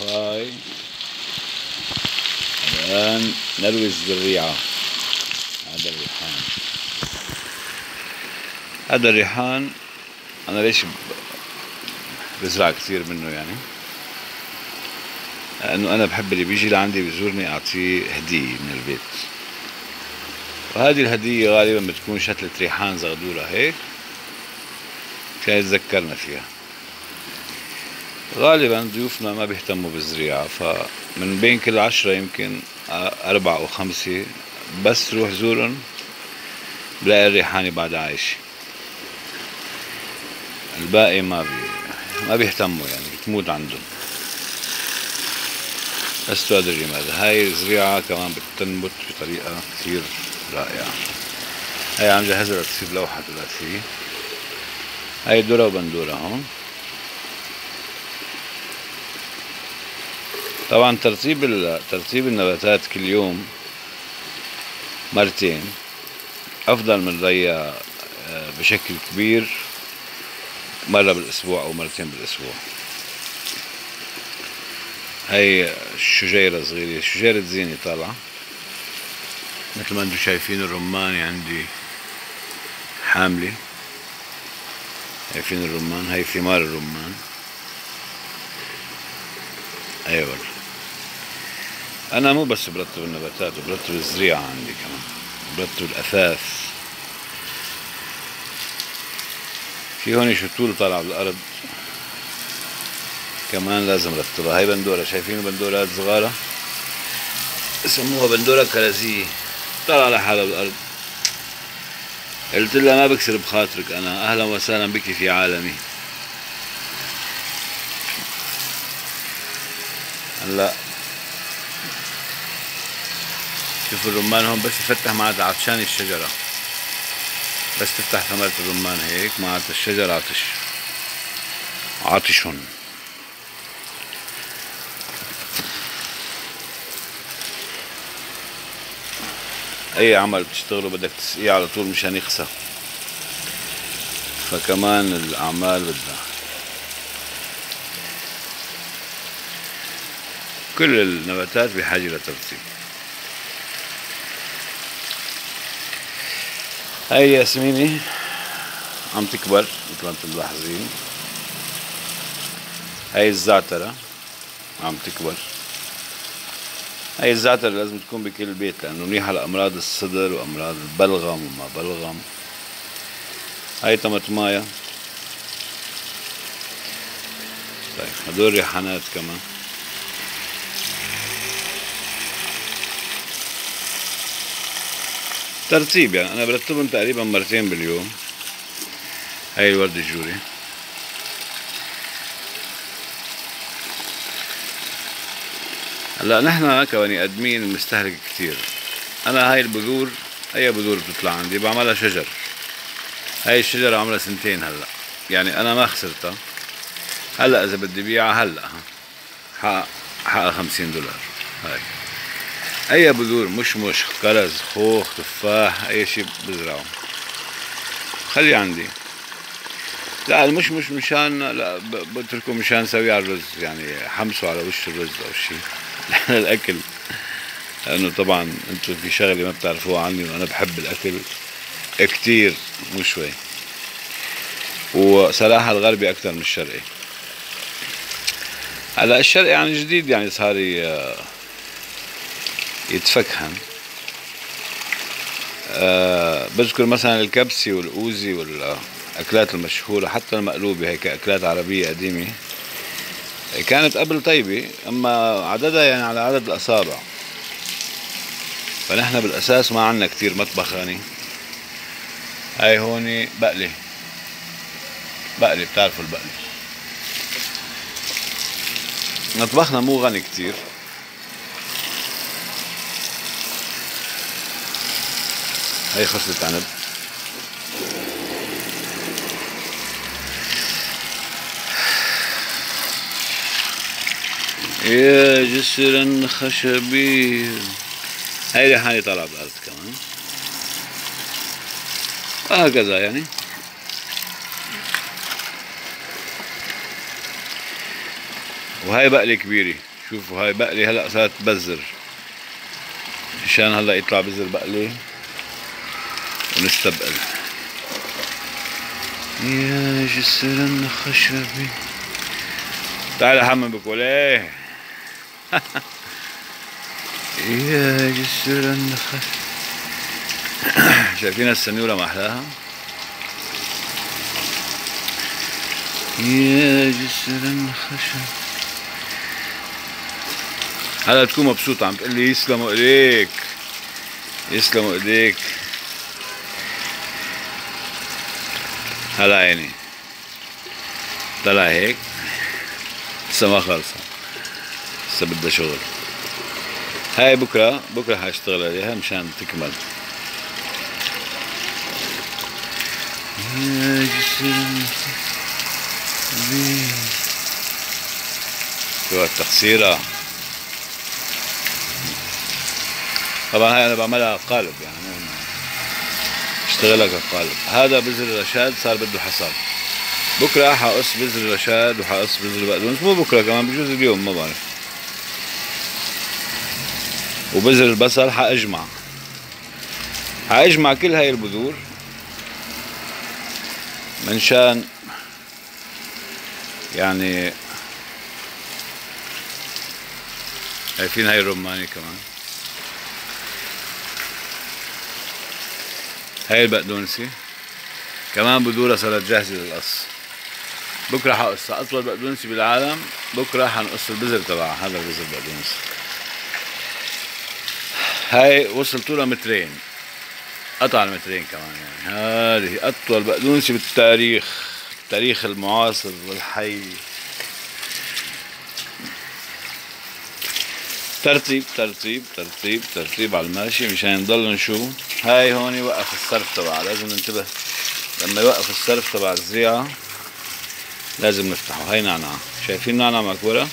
هاي الآن نروي الزريعة هذا الريحان. هذا الريحان أنا ليش بزرع كثير منه يعني؟ لأنه أنا بحب اللي بيجي لعندي بيزورني أعطيه هدية من البيت. وهذه الهدية غالبا بتكون شتلة ريحان زغدورة هيك كان يتذكرنا فيها. غالبا ضيوفنا ما بيهتموا بالزريعة فمن بين كل عشرة يمكن أربعة أو خمسة بس روح زورن بلاقي الريحانة بعد عايشة. الباقي ما بي ما بيهتموا يعني بتموت عندهم. بس هذا الجمال هاي الزريعة كمان بتنبت بطريقة كثير رائعة. هاي عم جهزها لتصير لوحة ثلاثية هاي ذرة وبندورة هون. طبعا ترتيب ترتيب النباتات كل يوم مرتين أفضل من ريا آه، بشكل كبير مرة بالأسبوع أو مرتين بالأسبوع. هاي شجيرة صغيرة شجيرة زينة طالعة. مثل ما أنتم شايفين الرمان عندي حاملة. شايفين الرمان؟ هاي ثمار الرمان. أيوه. أنا مو بس برتب النباتات وبرتب الزريعة عندي كمان. برتب الأثاث. في هون شتول طالع بالأرض. كمان لازم رتبها هاي بندورة شايفين البندورات صغارة؟ سموها بندورة كرزية طلع لحالها بالأرض. قلت لها ما بكسر بخاطرك أنا. أهلا وسهلا بك في عالمي. هلأ شوف الرمان هون بس يفتح معناتها عطشان الشجرة. بس تفتح ثمرة الرمان هيك معناتها الشجر عطش. عطش أي عمل بتشتغله بدك تسقيه على طول مشان يخسى فكمان الأعمال بدها. كل النباتات بحاجة لترتيب هاي ياسميني. عم تكبر مثل ما أنتم ملاحظين. هاي الزعترة عم تكبر. هاي الزعتر لازم تكون بكل بيت لأنه منيحة لأمراض الصدر وأمراض البلغم وما بلغم. هاي طماطماية طيب هدول ريحانات كمان. ترتيب يعني أنا برتبهم تقريبا مرتين باليوم. هاي الورد الجوري. هلأ نحن كبني آدمين بنستهلك كثير أنا هاي البذور أي بذور بتطلع عندي؟ بعملها شجر. هاي الشجرة عمرها سنتين هلأ. يعني أنا ما خسرتها. هلأ إذا بدي بيعها هلأ. حقق 50 دولار. هاي. أي بذور مش مش كرز خوخ تفاح أي شيء بزرعه. خلي عندي. لا مش مش مشان لا بتركه مشان سوي على الرز يعني حمسه على وش الرز أو شيء الأكل لأنه طبعا أنتم في شغلة ما بتعرفوها عني وأنا بحب الأكل كتير مو شوي. وصراحة الغربي أكثر من الشرقي. هلأ الشرقي عن جديد يعني صار يتفكهن أه بذكر مثلا الكبسي والأوزي والأكلات المشهورة حتى المقلوبة هيك أكلات عربية قديمة. كانت قبل طيبة أما عددها يعني على عدد الأصابع. فنحن بالأساس ما عنا كتير مطبخ غني. هاي هوني بقلي. بقلي بتعرفوا البقلي. مطبخنا مو غني كتير. هاي خصلة عنب يا جسرا خشبي هاي ريحانة طالعة بالأرض كمان. وهكذا يعني. وهاي بقلة كبيرة. شوفوا هاي بقلة هلأ صارت تبذر مشان هلأ يطلع بذر بقلة. ونستبقل يا جسر خشبي تعال بقول إيه يا جسر خشبي شايفين السنورة ما أحلاها يا جسر خشب هلا تكون مبسوط عم تقول لي يسلموا إيديك. يسلموا إيديك. هلا عيني طلع هيك. لسه ما خلص. لسه بدها شغل. هاي بكرة بكرة حاشتغل عليها مشان تكمل. شو التقصيرة طبعا هاي أنا بعملها قالب يعني. اشتغلها كقالب هذا بذر الرشاد صار بده حصاد. بكرة حقص بذر الرشاد وحقص بذر البقدونس مو بكرة كمان بجوز اليوم ما بعرف. وبذر البصل حأجمع. حأجمع كل هاي البذور منشان يعني شايفين هاي الرماني كمان. هاي البقدونسي. كمان بذورها صارت جاهزة للقص. بكرة حقص أطول بقدونسي بالعالم بكرة حنقص البذر تبعها. هذا البذر بقدونسي هاي وصل طولها مترين. قطع المترين كمان يعني. هذه أطول بقدونسي بالتاريخ. التاريخ المعاصر والحي. ترتيب ترتيب ترتيب ترتيب على الماشي مشان نضل نشوف. هاي هون يوقف الصرف تبعها لازم ننتبه. لما يوقف الصرف تبع الزريعة لازم نفتحه. هاي نعناع. شايفين نعناع مكبرة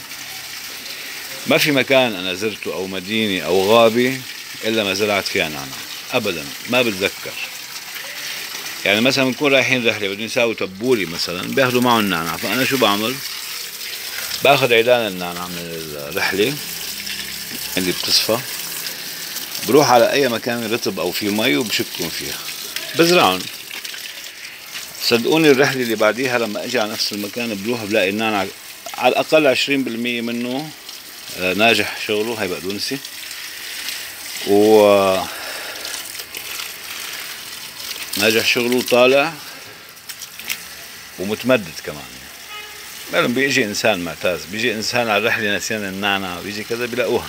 ما في مكان أنا زرته أو مدينة أو غابة إلا ما زرعت فيها نعناع. أبدا ما بتذكر. يعني مثلا بنكون رايحين رحلة بدهم يساووا تبولي مثلا بياخذوا معهم النعناع فأنا شو بعمل؟ باخذ عيدان النعناع من الرحلة. اللي بتصفى. بروح على أي مكان رطب أو في مي وبشكهم فيها. بزرعهم. صدقوني الرحلة اللي بعديها لما أجي على نفس المكان بروح بلاقي النعناع على الأقل 20% منه آه، ناجح شغله هاي بقدونسي و ناجح شغله طالع ومتمدد كمان. يعني بيجي إنسان معتاز بيجي إنسان على الرحلة نسيان النعنع بيجي كذا بيلاقوها.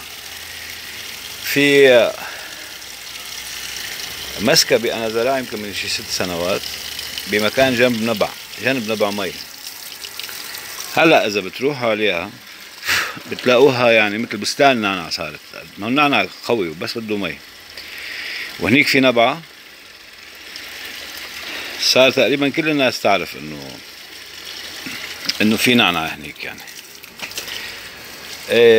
في مسكبي أنا زرع يمكن من شي ست سنوات بمكان جنب نبع جنب نبع مي هلأ إذا بتروحوا عليها بتلاقوها يعني مثل بستان نعنع صارت. ما النعنع قوي بس بده مي. وهنيك في نبعة. صار تقريبا كل الناس تعرف انه إنه في نعناع هنيك يعني.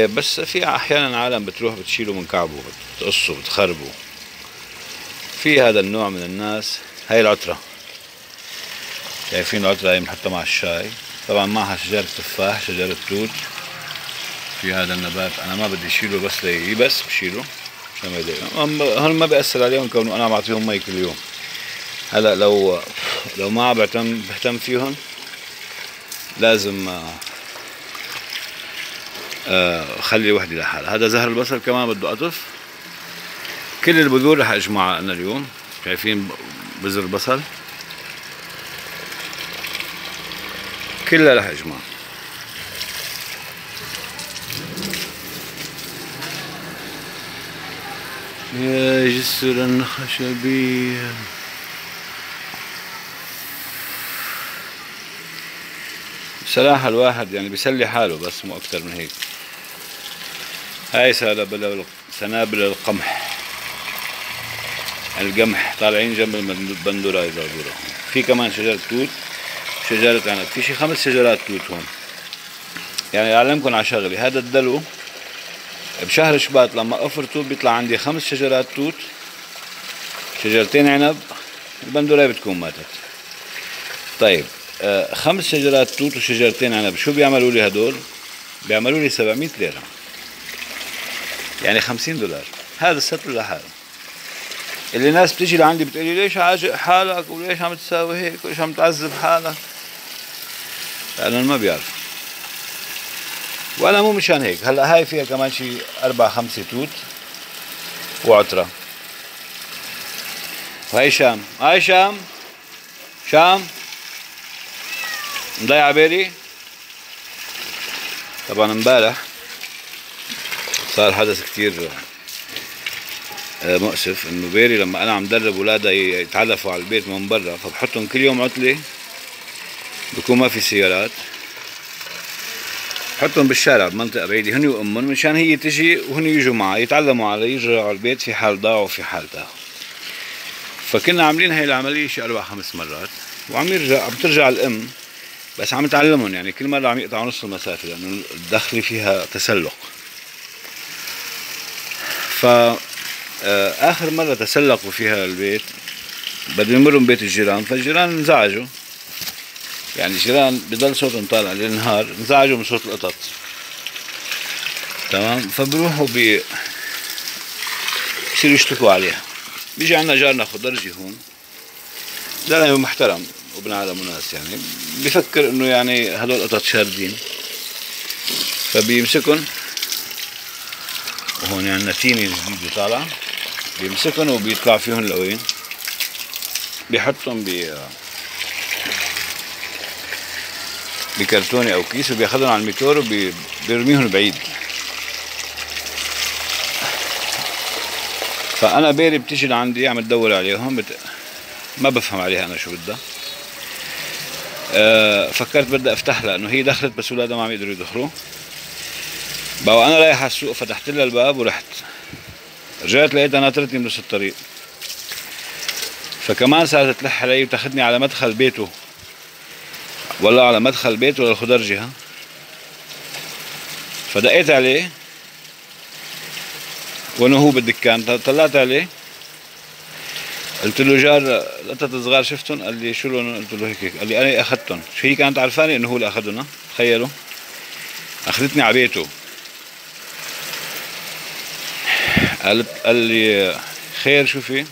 بس في أحيانا عالم بتروح بتشيله من كعبه بتقصه بتخربه. في هذا النوع من الناس هاي العطرة. شايفين العطرة هي بنحطها مع الشاي. طبعا معها شجرة تفاح شجرة توت. في هذا النبات أنا ما بدي أشيله بس لي بس بشيله. عشان ما يضايقهم هون ما بيأثر عليهم كونه أنا بعطيهم مي كل يوم. هلأ لو لو ما بهتم بهتم فيهم لازم آه، خلي وحدي لحالها. هذا زهر البصل كمان بده قطف كل البذور رح اجمعها أنا اليوم. شايفين بذر البصل؟ كلها رح اجمعها يا جسر خشبيه بصراحة الواحد يعني بيسلي حاله بس مو أكتر من هيك. هاي سنابل سنابل القمح. القمح طالعين جنب البندورة إذا في كمان شجرة توت. شجرة عنب في شي خمس شجرات توت هون. يعني أعلمكم على شغلة هذا الدلو بشهر شباط لما أفرته بيطلع عندي خمس شجرات توت. شجرتين عنب. البندورة بتكون ماتت. طيب آه، خمس شجرات توت وشجرتين عنب. شو بيعملوا لي هدول؟ بيعملوا لي 700 ليرة يعني 50 دولار. هذا السطر لحاله اللي الناس بتيجي لعندي بتقولي ليش عاجق حالك وليش عم تساوي هيك وليش عم تعذب حالك؟ لأنهم ما بيعرفوا وأنا مو مشان هيك. هلأ هاي فيها كمان شي أربع خمسة توت وعطرة. وهي شام. هاي شام. شام. مضيع بالي؟ طبعا امبارح. صار حدث كتير آه، مؤسف. إنه بيري لما أنا عم درب اولادها يتعلفوا على البيت من برا فبحطهم كل يوم عطله بكون ما في سيارات. بحطهم بالشارع بمنطقة بعيدة هني وأمهم مشان هي تجي وهني يجوا معها يتعلموا على يرجعوا على البيت في حال ضاعوا وفي حال تاهوا فكنا عاملين هاي العملية شي أربع خمس مرات وعم يرجع عم ترجع الأم بس عم تعلمهم يعني كل مرة عم يقطعوا نص المسافة لأنه الدخلة فيها تسلق. ف آه، مرة تسلقوا فيها البيت بدهم يمروا بيت الجيران فالجيران انزعجوا. يعني الجيران بضل صوتهم طالع للنهار انزعجوا من صوت القطط. تمام؟ فبروحوا بي بصيروا يشتكوا عليها. بيجي عنا جارنا خضرجي هون. زلمه محترم وابن عالم وناس يعني. بفكر إنه يعني هدول قطط شاردين. فبيمسكن وهون عندنا تيني جديدة طالعة بيمسكن وبيطلع فيهم لوين؟ بيحطهم ب بكرتونة أو كيس وبياخذهم على الميكور وبيرميهم بعيد. فأنا بيري بتيجي لعندي عم تدور عليهم بت... ما بفهم عليها أنا شو بدها. أه فكرت بدي أفتح لها انه هي دخلت بس اولادها ما عم يقدروا يدخلوا. بقى أنا رايح على السوق فتحت لها الباب ورحت. رجعت لقيتها ناطرتني بنص الطريق. فكمان صارت تلح علي وتاخذني على مدخل بيته. ولا على مدخل بيته للخضرجي ها فدقيت عليه. وانه هو بالدكان. طلعت عليه. قلت له جار القطط الصغار شفتهم قال لي شو لون؟ قلت له هيك قال لي أنا اخذتهم شو هي كانت عرفاني إنه هو اللي اخذهم تخيلوا. أخذتني على بيته. قال قال لي خير شو في؟